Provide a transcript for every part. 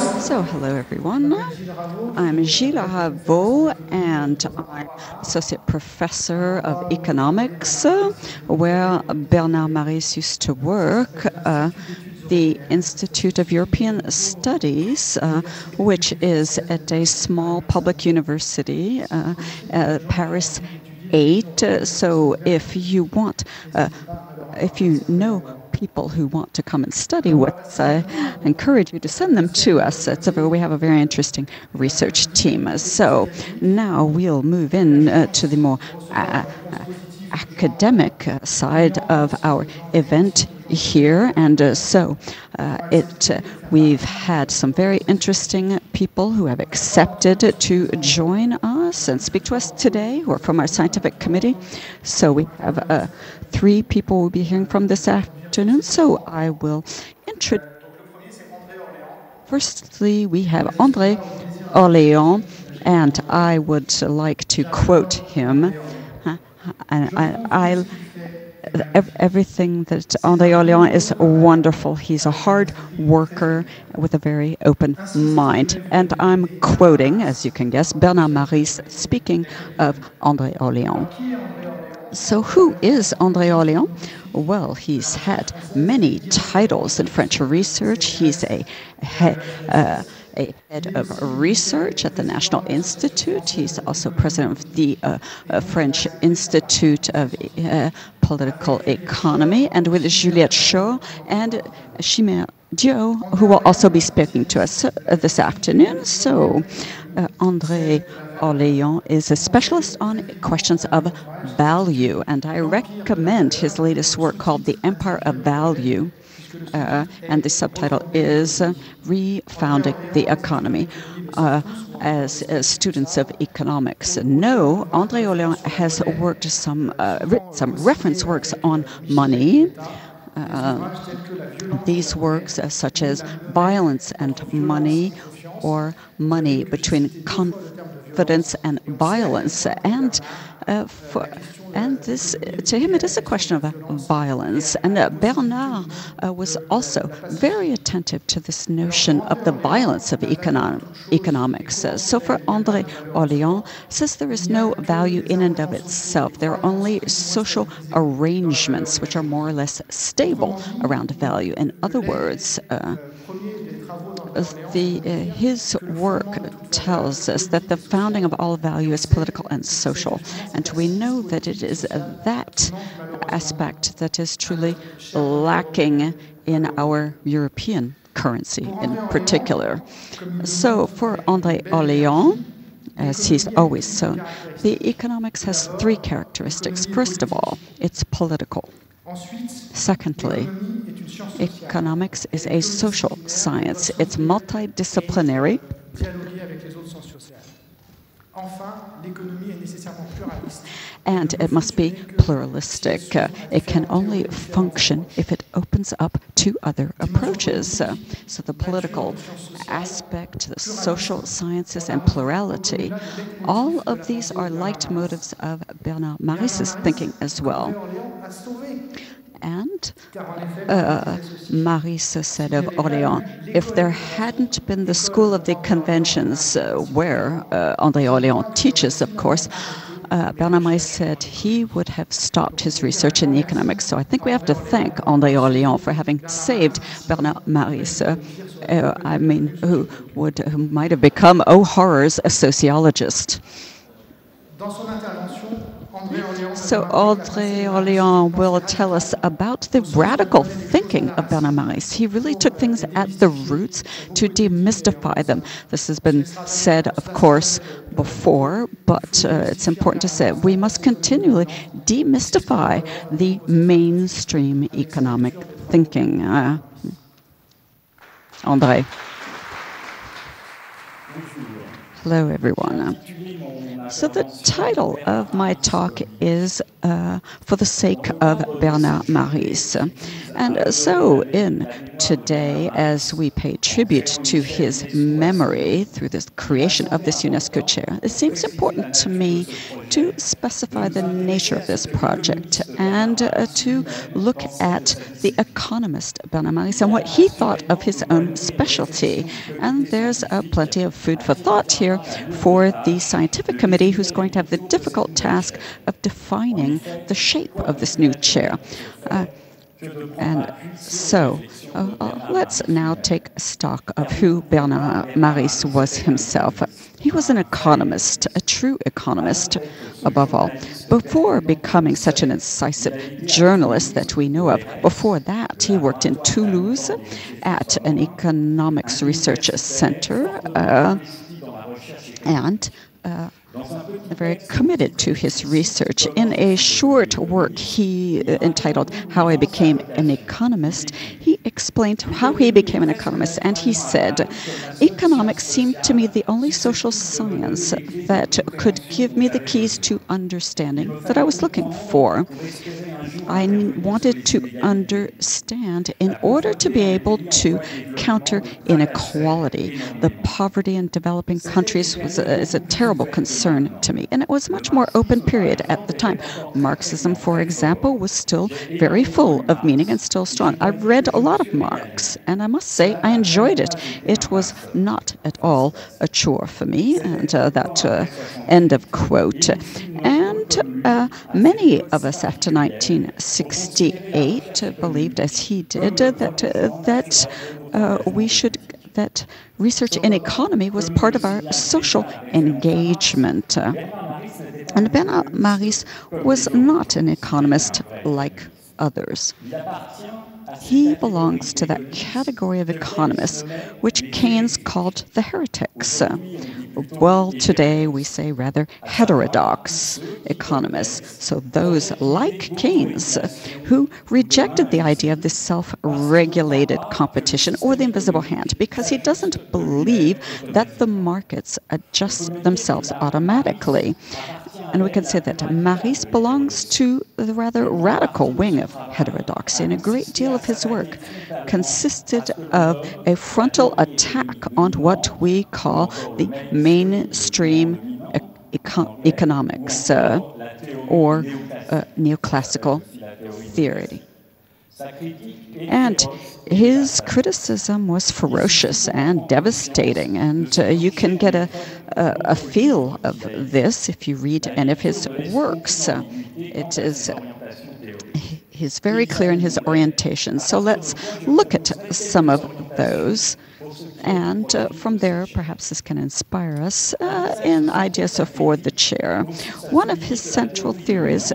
So, hello everyone. I'm Gilles Raveaud, and I'm associate professor of economics, where Bernard Maris used to work. Uh, the Institute of European Studies, uh, which is at a small public university, uh, uh, Paris 8. Uh, so, if you want, uh, if you know people who want to come and study with us, I encourage you to send them to us. A, we have a very interesting research team. So now we'll move in uh, to the more uh, academic side of our event here, and uh, so uh, it uh, we've had some very interesting people who have accepted to join us and speak to us today, who are from our scientific committee. So we have uh, three people we'll be hearing from this afternoon. So I will introduce. Firstly, we have André Orléan, and I would like to quote him. And I, I everything that André Orléan is wonderful. He's a hard worker with a very open mind. And I'm quoting, as you can guess, Bernard Maris speaking of André Orléan. So, who is André Orléan? Well, he's had many titles in French research. He's a uh, a head of research at the National Institute. He's also president of the uh, uh, French Institute of uh, Political Economy, and with Juliette Shaw and Chimère Dio, who will also be speaking to us uh, this afternoon. So, uh, André Orléan is a specialist on questions of value, and I recommend his latest work called The Empire of Value uh, and the subtitle is Refounding the Economy. Uh, as, as, students of economics know, André Orléan has worked some uh, some reference works on money. Uh, these works, uh, such as Violence and Money, or Money Between Confidence and Violence, and for and this, to him, it is a question of violence. And uh, Bernard uh, was also very attentive to this notion of the violence of econom- economics. Uh, so for André Orléan, says there is no value in and of itself. There are only social arrangements which are more or less stable around value. In other words, uh, the, uh, his work tells us that the founding of all value is political and social. And we know that it is that aspect that is truly lacking in our European currency in particular. So for André Orléan, as he's always shown, the economics has three characteristics. First of all, it's political. Secondly, economics is a social science. It's multidisciplinary. And it must be pluralistic. It can only function if it opens up to other approaches. So the political aspect, the social sciences, and plurality, all of these are leitmotifs of Bernard Maris's thinking as well. And uh, Maris said of Orléan, if there hadn't been the School of the Conventions, uh, where uh, André Orléan teaches, of course, uh, Bernard Maris said he would have stopped his research in economics. So I think we have to thank André Orléan for having saved Bernard Maris. Uh, uh, I mean, who would who might have become, oh horrors, a sociologist. So André Orléan will tell us about the radical thinking of Bernard Maris. He really took things at the roots to demystify them. This has been said, of course, before, but uh, it's important to say we must continually demystify the mainstream economic thinking. Uh, André. Hello, everyone. So, the title of my talk is For the Sake of Bernard Maris. And so, in today, as we pay tribute to his memory through the creation of this UNESCO chair, it seems important to me to specify the nature of this project and uh, to look at the economist Bernard Maris and what he thought of his own specialty. And there's uh, plenty of food for thought here for the scientific committee who's going to have the difficult task of defining the shape of this new chair. Uh, and so, uh, uh, let's now take stock of who Bernard Maris was himself. He was an economist, a true economist, above all. Before becoming such an incisive journalist that we know of, before that, he worked in Toulouse at an economics research center uh, and uh, very committed to his research. In a short work he uh, entitled How I Became an Economist, he explained how he became an economist, and he said, Economics seemed to me the only social science that could give me the keys to understanding that I was looking for. I wanted to understand in order to be able to counter inequality. The poverty in developing countries was a, is a terrible concern to me, and it was a much more open period at the time. Marxism, for example, was still very full of meaning and still strong. I read a lot of Marx, and I must say I enjoyed it. It was not at all a chore for me, and uh, that uh, end of quote. And uh, many of us after 1968 believed, as he did, that uh, that uh, we should that research in economy was part of our social engagement. And Bernard Maris was not an economist like others. He belongs to that category of economists which Keynes called the heretics. Well, today we say rather heterodox economists. So those like Keynes who rejected the idea of this self regulated competition or the invisible hand because he doesn't believe that the markets adjust themselves automatically. And we can say that Maris belongs to the rather radical wing of heterodoxy, and a great deal of his work consisted of a frontal attack on what we call the mainstream eco economics uh, or uh, neoclassical theory. And his criticism was ferocious and devastating, and uh, you can get a, a, a, feel of this if you read any of his works. Uh, it is he's very clear in his orientation. So let's look at some of those. And uh, from there, perhaps this can inspire us uh, in ideas for the chair. One of his central theories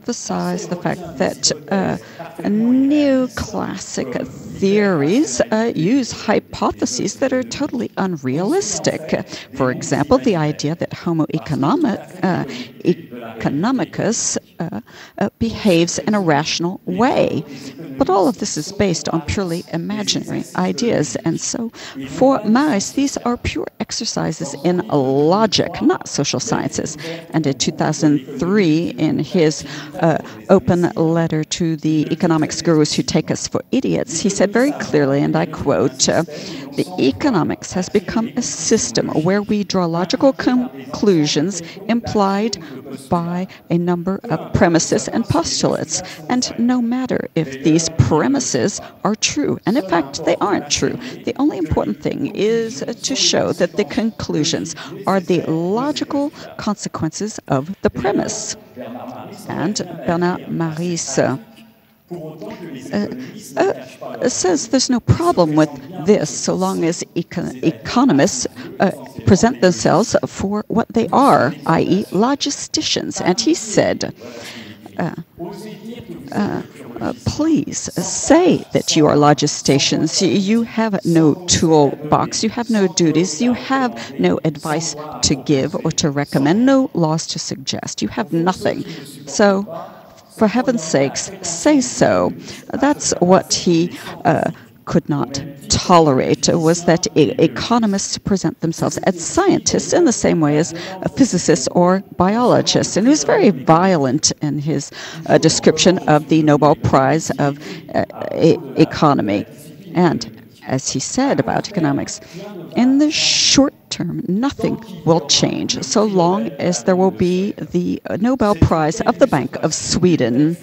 emphasize the fact that uh, neoclassic theories uh, use hypotheses that are totally unrealistic. For example, the idea that Homo uh, economicus uh, uh, behaves in a rational way. But all of this is based on purely imaginary ideas. And so for Maris, these are pure exercises in logic, not social sciences. And in 2003, in his uh, open letter to the economics gurus who take us for idiots, he said very clearly, and I quote, uh, the economics has become a system where we draw logical conclusions implied by a number of premises and postulates. And no matter if these premises are true, and in fact they aren't true, the only important thing is to show that the conclusions are the logical consequences of the premise. And Bernard Maris uh, uh, says there's no problem with this so long as econ economists uh, present themselves for what they are, i.e., logisticians. And he said, uh, uh, uh, please say that you are logisticians. You have no toolbox, you have no duties, you have no advice to give or to recommend, no laws to suggest. You have nothing. So for heaven's sakes, say so. That's what he uh, could not tolerate was that economists present themselves as scientists in the same way as physicists or biologists. And he was very violent in his uh, description of the Nobel Prize of uh, e economy. And as he said about economics, in the short term, nothing will change so long as there will be the Nobel Prize of the Bank of Sweden.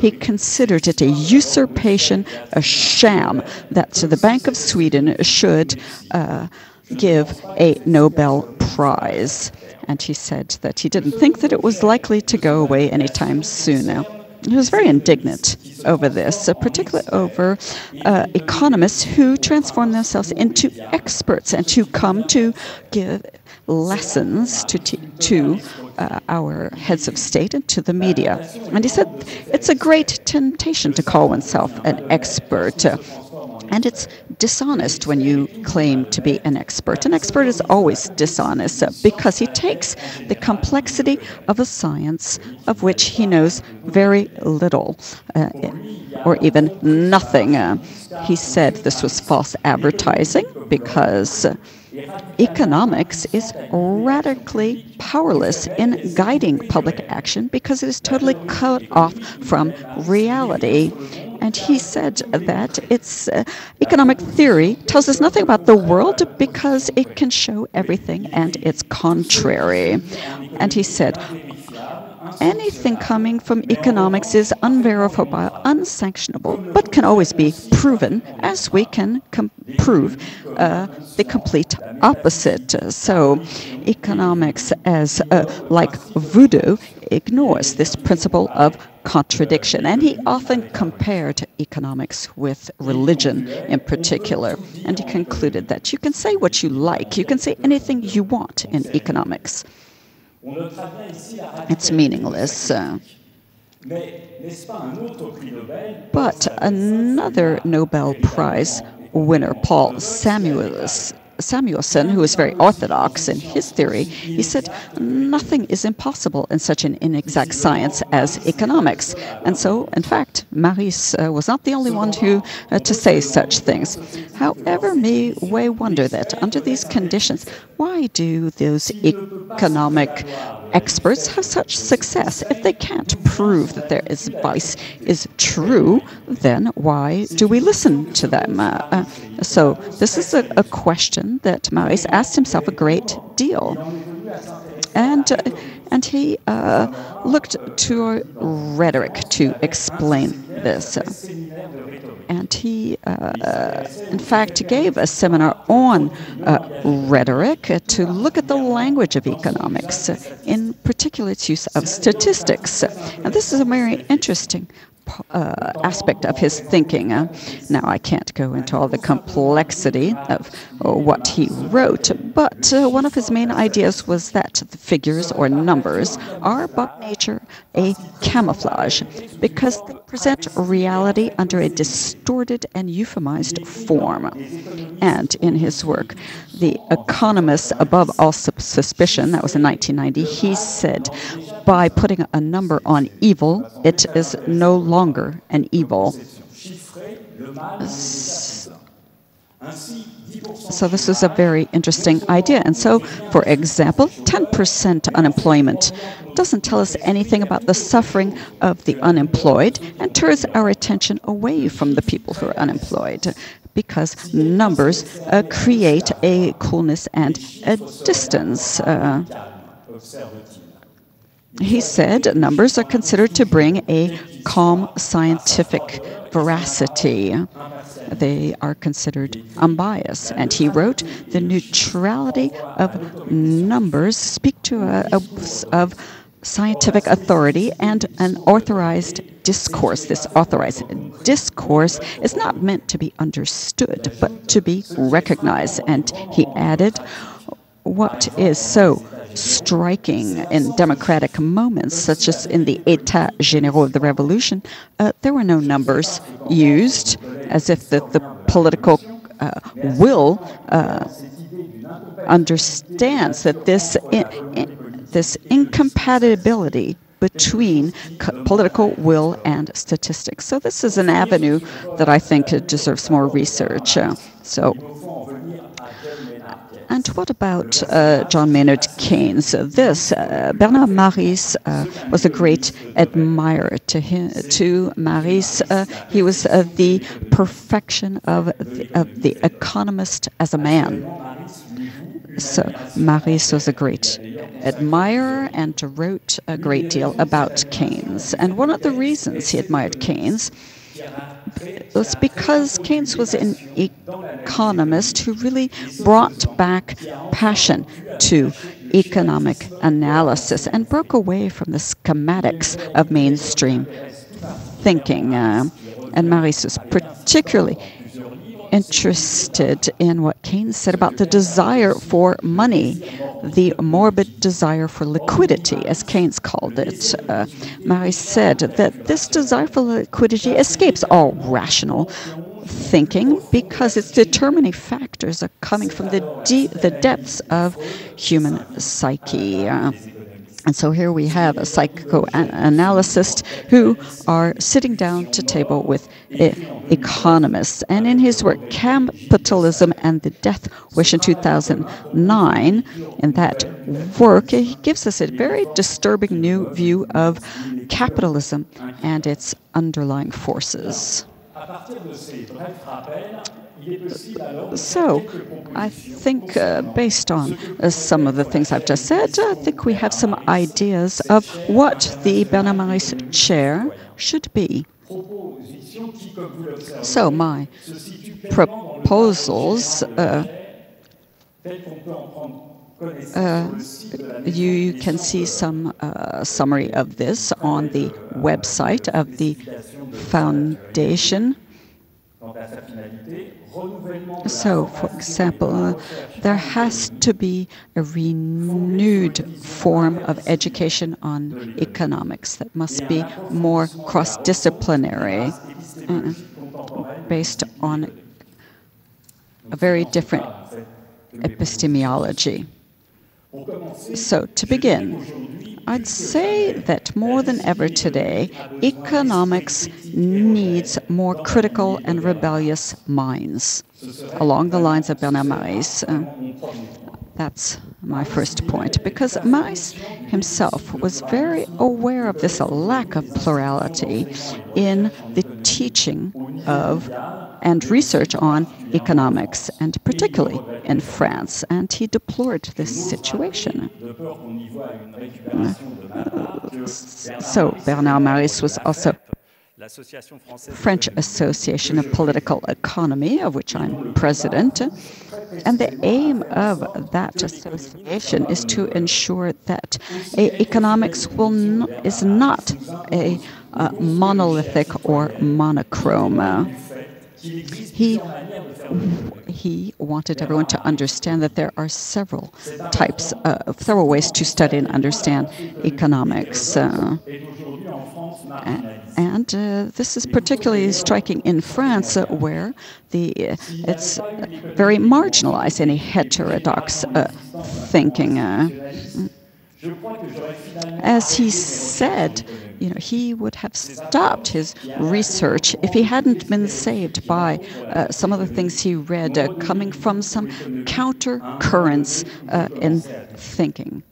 He considered it a usurpation, a sham, that the Bank of Sweden should uh, give a Nobel Prize. And he said that he didn't think that it was likely to go away anytime soon now. He was very indignant over this, uh, particularly over uh, economists who transform themselves into experts and who come to give lessons to to uh, our heads of state and to the media. And he said it's a great temptation to call oneself an expert. Uh, and it's dishonest when you claim to be an expert. An expert is always dishonest because he takes the complexity of a science of which he knows very little uh, or even nothing. Uh, he said this was false advertising because economics is radically powerless in guiding public action because it is totally cut off from reality. And he said that its uh, economic theory tells us nothing about the world because it can show everything and its contrary. And he said, anything coming from economics is unverifiable, unsanctionable, but can always be proven, as we can prove uh, the complete opposite. So, economics, as uh, like voodoo, ignores this principle of contradiction. And he often compared economics with religion in particular. And he concluded that you can say what you like, you can say anything you want in economics. It's meaningless. Uh, but another Nobel Prize winner, Paul Samuels, Samuelson, who was very orthodox in his theory, he said nothing is impossible in such an inexact science as economics. And so, in fact, Maris uh, was not the only one who uh, to say such things. However, may we wonder that under these conditions, why do those economic experts have such success? If they can't prove that their advice is true, then why do we listen to them? Uh, uh, so this is a, a question that Maris asked himself a great deal. And, uh, and he uh, looked to rhetoric to explain this. And he, uh, in fact, gave a seminar on uh, rhetoric to look at the language of economics, in particular its use of statistics. And this is a very interesting uh, aspect of his thinking. Uh, now, I can't go into all the complexity of uh, what he wrote, but uh, one of his main ideas was that the figures or numbers are by nature a camouflage because they present reality under a distorted and euphemized form. And in his work, The Economist Above All Suspicion, that was in 1990, he said, by putting a number on evil, it is no longer an evil. So this is a very interesting idea. And so, for example, 10% unemployment doesn't tell us anything about the suffering of the unemployed and turns our attention away from the people who are unemployed because numbers uh, create a coolness and a distance. Uh, he said numbers are considered to bring a calm scientific veracity. They are considered unbiased. And he wrote, the neutrality of numbers speak to a, a of scientific authority and an authorized discourse. This authorized discourse is not meant to be understood, but to be recognized. And he added, what is so striking in democratic moments, such as in the États généraux of the revolution, uh, there were no numbers used, as if the, the political uh, will uh, understands that this in, in, this incompatibility between political will and statistics. So this is an avenue that I think deserves more research. Uh, so And what about uh, John Maynard Keynes? This uh, Bernard Maris uh, was a great admirer to him. To Maris, uh, he was uh, the perfection of the, of the economist as a man. So Maris was a great admirer and wrote a great deal about Keynes. And one of the reasons he admired Keynes was because Keynes was an economist who really brought back passion to economic analysis and broke away from the schematics of mainstream thinking. Uh, and Maris particularly interested in what Keynes said about the desire for money, the morbid desire for liquidity, as Keynes called it. Uh, Maris said that this desire for liquidity escapes all rational thinking because its determining factors are coming from the deep, the depths of human psyche. Uh, and so here we have a psychoanalyst who are sitting down to table with economists. And in his work, Capitalism and the Death Wish in 2009, in that work, he gives us a very disturbing new view of capitalism and its underlying forces. So, I think uh, based on uh, some of the things I've just said, I think we have some ideas of what the Bernard Maris chair should be. So, my proposals. Uh, uh, you can see some uh, summary of this on the website of the foundation. So, for example, uh, there has to be a renewed form of education on economics that must be more cross disciplinary, uh, based on a very different epistemology. So, to begin, I'd say that more than ever today, economics needs more critical and rebellious minds, along the lines of Bernard. Uh, that's my first point, because Maris himself was very aware of this lack of plurality in the teaching of and research on economics, and particularly in France. And he deplored this situation. Uh, so Bernard Maris was also French Association of Political Economy, of which I'm president. And the aim of that association is to ensure that economics is not a, a monolithic or monochrome. He he wanted everyone to understand that there are several types, uh, several ways to study and understand economics. Uh, and uh, this is particularly striking in France, uh, where the uh, it's very marginalized any heterodox uh, thinking. As he said, you know, he would have stopped his research if he hadn't been saved by uh, some of the things he read uh, coming from some counter currents uh, in thinking.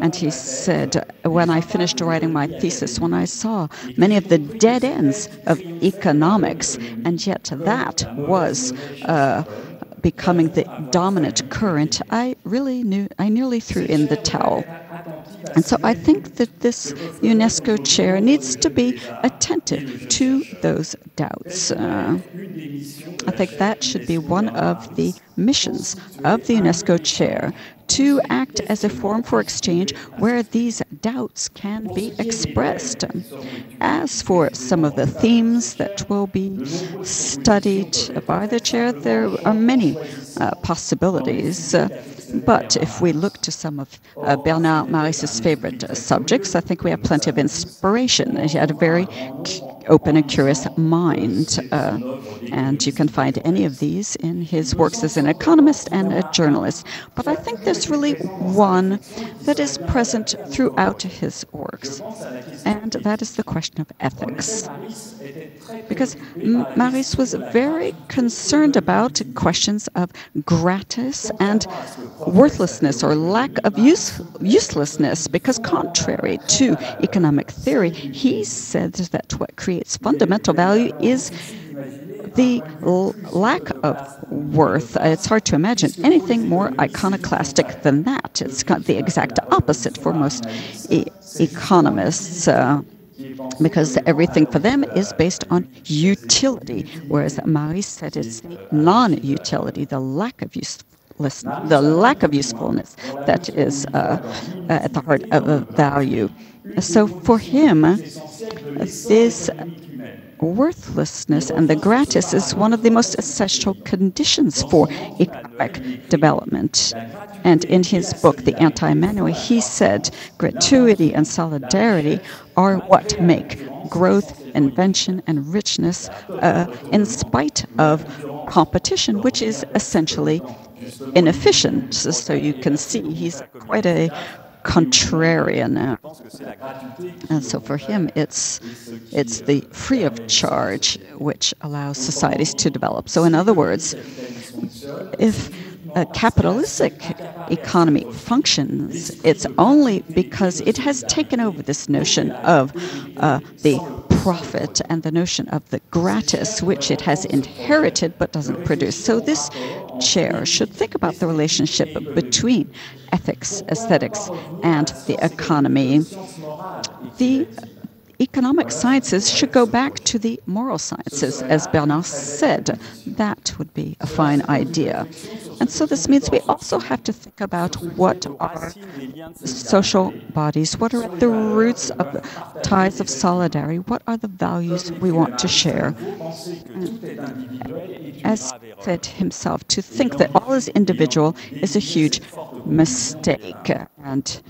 And he said, when I finished writing my thesis, when I saw many of the dead ends of economics, and yet that was uh, becoming the dominant current, I really knew, I nearly threw in the towel. And so I think that this UNESCO chair needs to be attentive to those doubts. Uh, I think that should be one of the missions of the UNESCO chair to act as a forum for exchange where these doubts can be expressed. As for some of the themes that will be studied by the chair, there are many uh, possibilities. Uh, but if we look to some of uh, Bernard Maris's favorite uh, subjects, I think we have plenty of inspiration. He had a very open and curious mind. Uh, and you can find any of these in his works as an economist and a journalist. But I think there's really one that is present throughout his works, and that is the question of ethics. because Maris was very concerned about questions of gratis and worthlessness or lack of use, uselessness, because contrary to economic theory, he said that what creates fundamental value is the lack of worth. It's hard to imagine anything more iconoclastic than that. It's got the exact opposite for most e economists. Uh, because everything for them is based on utility, whereas Maris said it's non-utility, the lack of usefulness, the lack of usefulness that is uh, at the heart of value. So for him, this worthlessness and the gratis is one of the most essential conditions for economic development. And in his book, The Anti-Manual, he said gratuity and solidarity are what make growth, invention, and richness uh, in spite of competition, which is essentially inefficient. So you can see he's quite a contrarian. And so for him, it's it's the free of charge which allows societies to develop. So in other words, if a capitalistic economy functions, it's only because it has taken over this notion of uh, the profit and the notion of the gratis, which it has inherited but doesn't produce. So this chair should think about the relationship between ethics, aesthetics, and the economy. The economic sciences should go back to the moral sciences, as Bernard said. That would be a fine idea. And so this means we also have to think about what are social bodies, what are the roots of ties of solidarity, what are the values we want to share. As said himself, to think that all is individual is a huge mistake. And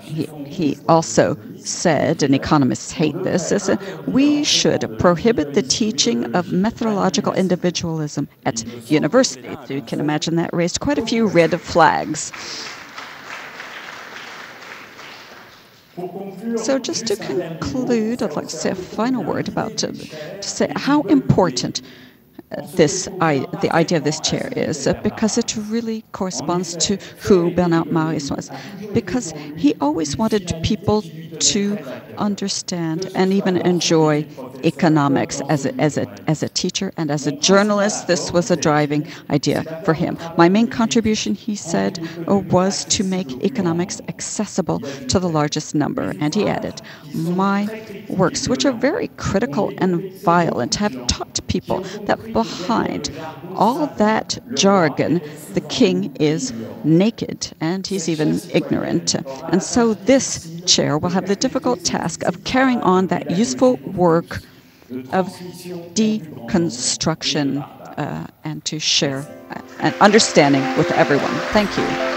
he, he also said, and economists hate this, is that we should prohibit the teaching of methodological individualism at university. So you can imagine that raised quite a few red flags. So just to conclude, I'd like to say a final word about to, to say how important this I, the idea of this chair is uh, because it really corresponds to who Bernard Maris was. Because he always wanted people to understand and even enjoy economics as a, as a, as a teacher and as a journalist. This was a driving idea for him. My main contribution, he said, uh, was to make economics accessible to the largest number. And he added, my works, which are very critical and violent, have taught people that behind all that jargon, the king is naked and he's even ignorant. And so this chair will have the difficult task of carrying on that useful work of deconstruction uh, and to share an understanding with everyone. Thank you.